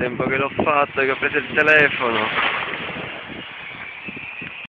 tempo che l'ho fatto, che ho preso il telefono.